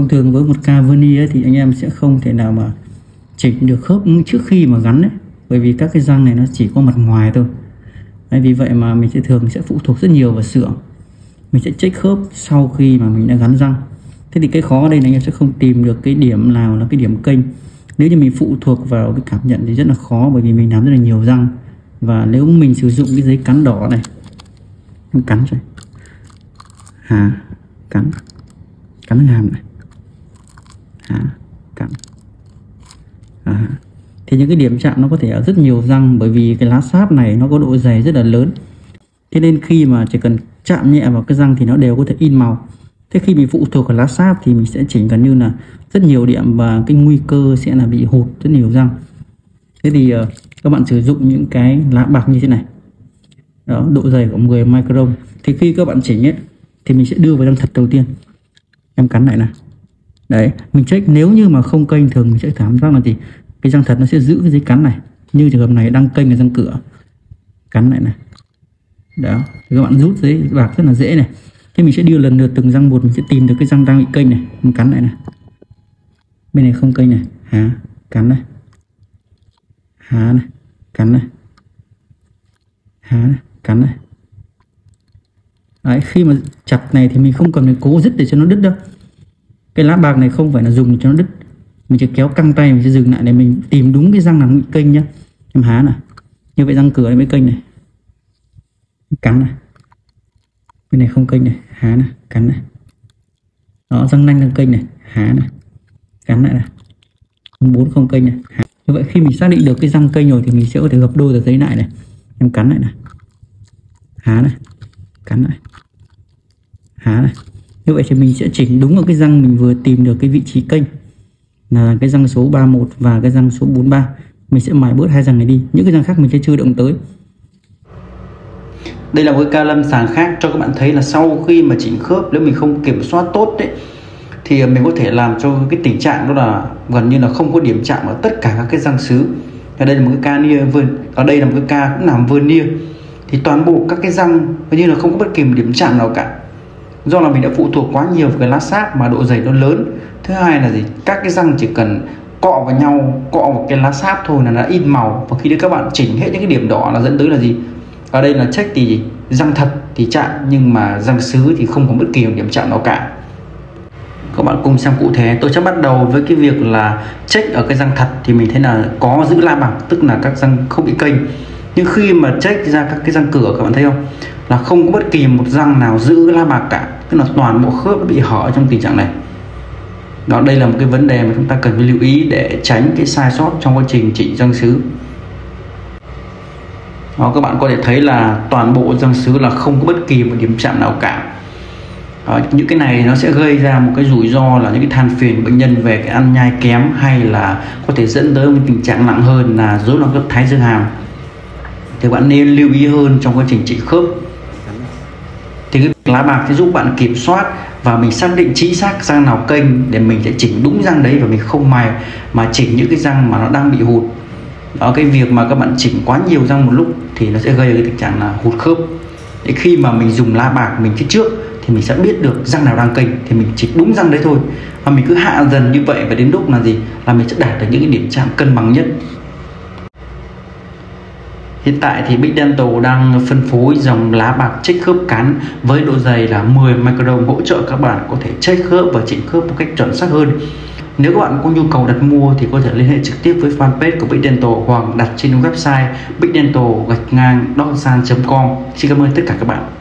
thông thường với một ca vernier thì anh em sẽ không thể nào mà chỉnh được khớp trước khi mà gắn đấy bởi vì các cái răng này nó chỉ có mặt ngoài thôi. Đấy, vì vậy mà mình sẽ thường sẽ phụ thuộc rất nhiều vào xưởng. Mình sẽ check khớp sau khi mà mình đã gắn răng. Thế thì cái khó ở đây là anh em sẽ không tìm được cái điểm nào là cái điểm kênh. Nếu như mình phụ thuộc vào cái cảm nhận thì rất là khó bởi vì mình làm rất là nhiều răng. Và nếu mình sử dụng cái giấy cắn đỏ này cắn rồi hà cắn. Cắn hàm này hà cắn à. thì những cái điểm chạm nó có thể ở rất nhiều răng bởi vì cái lá sáp này nó có độ dày rất là lớn. Thế nên khi mà chỉ cần chạm nhẹ vào cái răng thì nó đều có thể in màu. Thế khi mình phụ thuộc vào lá sáp thì mình sẽ chỉnh gần như là rất nhiều điểm và cái nguy cơ sẽ là bị hụt rất nhiều răng. Thế thì uh, các bạn sử dụng những cái lá bạc như thế này. Đó độ dày của 10 micron thì khi các bạn chỉnh ấy thì mình sẽ đưa vào răng thật đầu tiên. Em cắn lại này đấy mình check nếu như mà không kênh thường mình sẽ cảm giác là gì? Cái răng thật nó sẽ giữ cái dây cắn này. Như trường hợp này đang kênh cái răng cửa. Cắn lại này. Đó thì các bạn rút giấy bạc rất là dễ này. Thế mình sẽ đưa lần lượt từng răng một mình sẽ tìm được cái răng đang bị kênh này. Mình cắn lại này. Bên này không kênh này. Há cắn này. Há này cắn này. Há này cắn này. Đấy, khi mà chặt này thì mình không cần phải cố dứt để cho nó đứt đâu cái lá bạc này không phải là dùng cho nó đứt. Mình chỉ kéo căng tay, mình sẽ dừng lại để mình tìm đúng cái răng nằm bị kênh nhá. Em há này. Như vậy răng cửa này mới kênh này. Cắn này. Bên này không kênh này. Há này. Cắn này. Đó, răng nanh đang kênh này. Há này. Cắn lại này. Bốn không kênh này. Há. như vậy khi mình xác định được cái răng kênh rồi thì mình sẽ có thể gập đôi tờ giấy lại này. Em cắn lại này. Há này. Cắn lại. Há này như vậy thì mình sẽ chỉnh đúng ở cái răng mình vừa tìm được cái vị trí kênh. Là cái răng số 31 và cái răng số 43 mình sẽ mài bớt hai răng này đi. Những cái răng khác mình sẽ chưa động tới. Đây là một cái ca lâm sàng khác. Cho các bạn thấy là sau khi mà chỉnh khớp, nếu mình không kiểm soát tốt đấy thì mình có thể làm cho cái tình trạng đó là gần như là không có điểm chạm ở tất cả các cái răng sứ ở đây là một cái ca nia vươn. Ở đây là một cái ca cũng làm vươn nia. Thì toàn bộ các cái răng gần như là không có bất kỳ một điểm chạm nào cả do là mình đã phụ thuộc quá nhiều vào cái lá sáp mà độ dày nó lớn. Thứ hai là gì? Các cái răng chỉ cần cọ vào nhau, cọ vào cái lá sáp thôi là nó in màu. Và khi đấy các bạn chỉnh hết những cái điểm đỏ là dẫn tới là gì? Ở đây là check thì gì? răng thật thì chạm, nhưng mà răng sứ thì không có bất kỳ một điểm chạm nào cả. Các bạn cùng xem cụ thể. Tôi sẽ bắt đầu với cái việc là check ở cái răng thật thì mình thấy là có giữ la bằng, tức là các răng không bị kênh nhưng khi mà check ra các cái răng cửa các bạn thấy không? Là không có bất kỳ một răng nào giữ la bạc cả. Tức là toàn bộ khớp bị hở trong tình trạng này. Đó đây là một cái vấn đề mà chúng ta cần phải lưu ý để tránh cái sai sót trong quá trình chỉnh răng sứ. Đó các bạn có thể thấy là toàn bộ răng sứ là không có bất kỳ một điểm chạm nào cả. Đó, những cái này nó sẽ gây ra một cái rủi ro là những cái than phiền của bệnh nhân về cái ăn nhai kém hay là có thể dẫn tới một tình trạng nặng hơn là rối loạn cấp thái dương hàm thì bạn nên lưu ý hơn trong quá trình trị khớp. Thì cái lá bạc sẽ giúp bạn kiểm soát và mình xác định chính xác răng nào kênh để mình sẽ chỉnh đúng răng đấy và mình không mài mà chỉnh những cái răng mà nó đang bị hụt. Đó, cái việc mà các bạn chỉnh quá nhiều răng một lúc thì nó sẽ gây ra cái tình trạng là hụt khớp. Để khi mà mình dùng la bạc mình phía trước thì mình sẽ biết được răng nào đang kênh thì mình chỉnh đúng răng đấy thôi. Và mình cứ hạ dần như vậy và đến lúc là gì? Là mình sẽ đạt được những cái điểm chạm cân bằng nhất. Hiện tại thì Big Dental đang phân phối dòng lá bạc check khớp cắn với độ dày là 10 micron hỗ trợ các bạn có thể check khớp và chỉnh khớp một cách chuẩn xác hơn. Nếu các bạn có nhu cầu đặt mua thì có thể liên hệ trực tiếp với fanpage của Big Dental hoặc đặt trên website bigdental gạch ngang com Xin cảm ơn tất cả các bạn.